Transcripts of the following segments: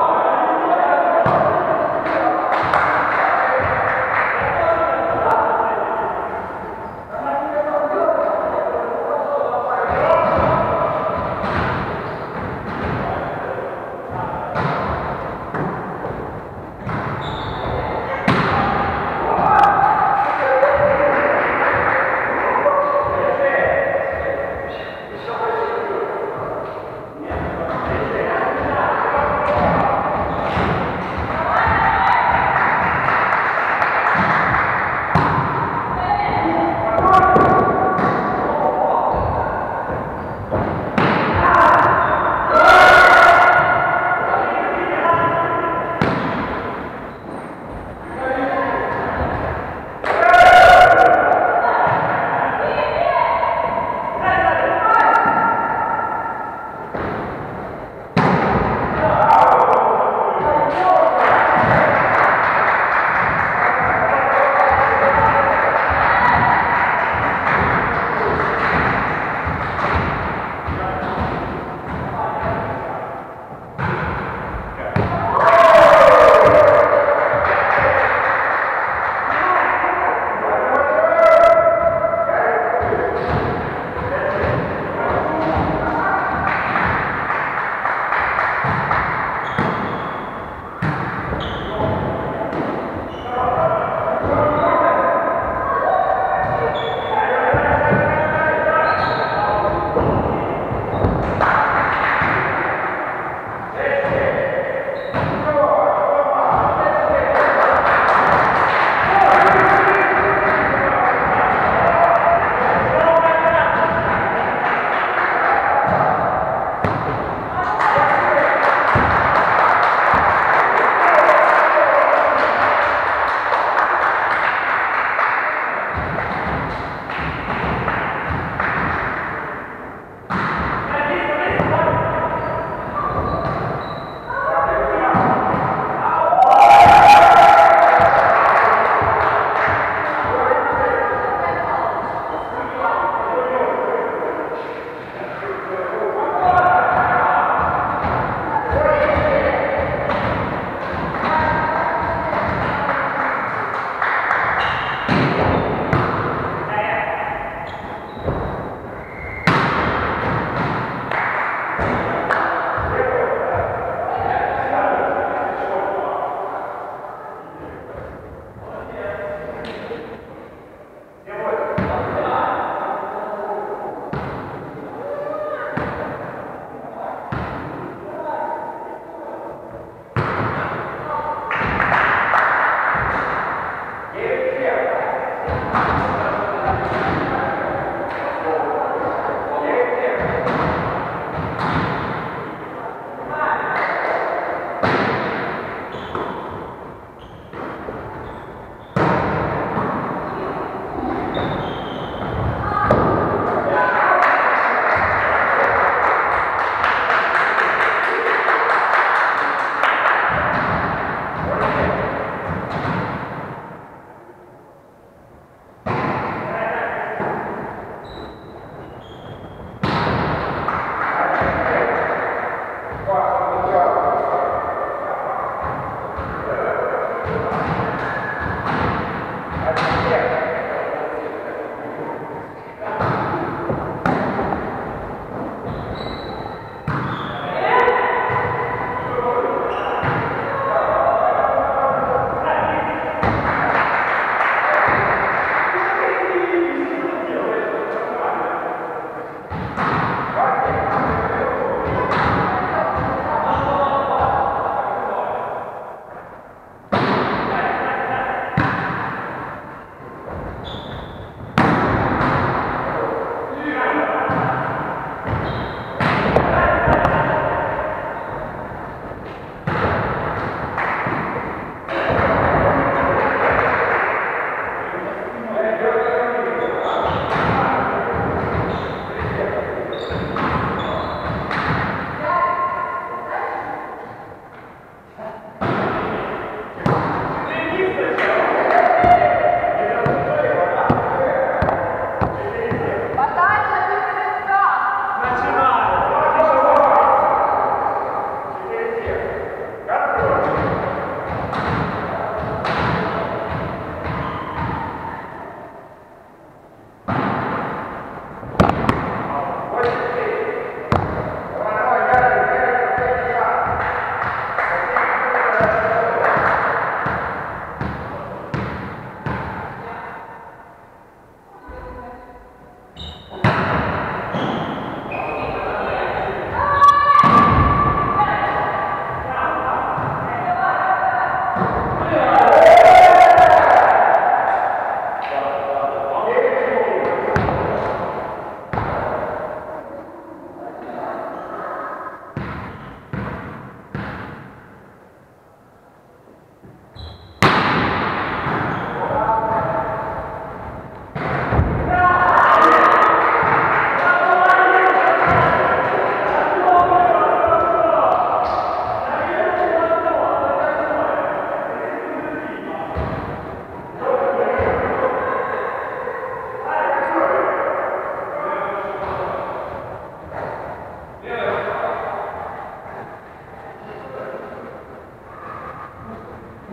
Bye.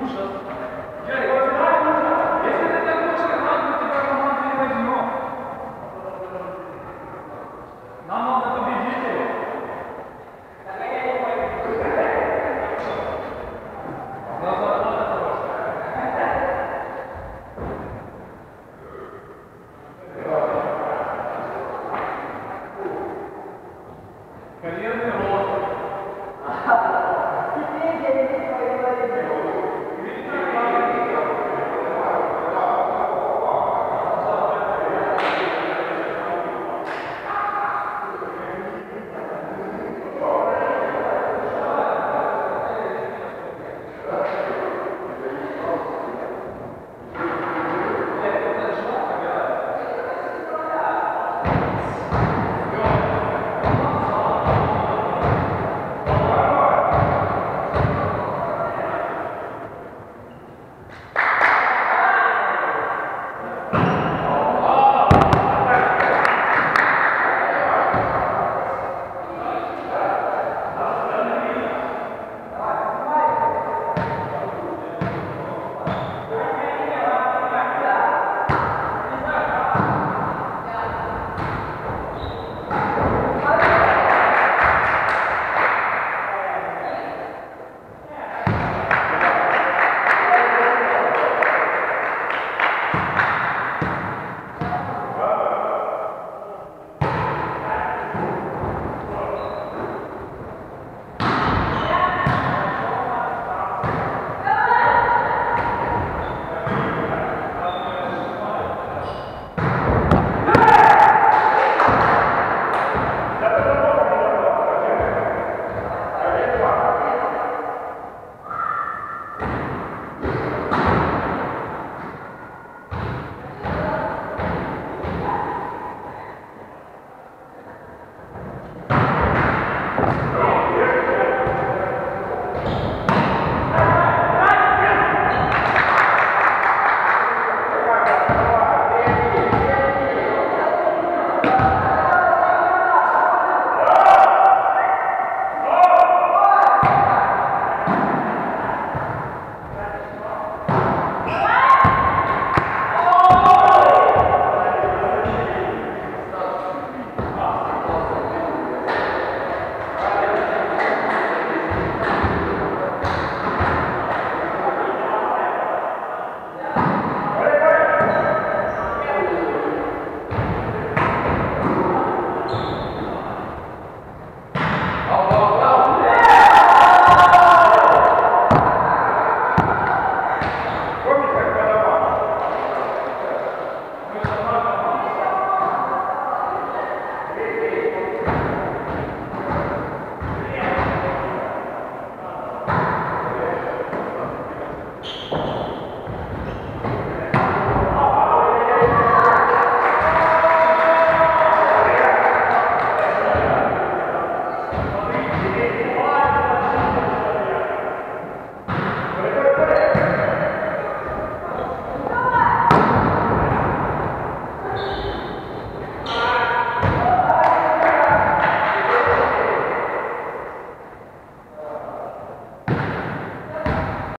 Muszę.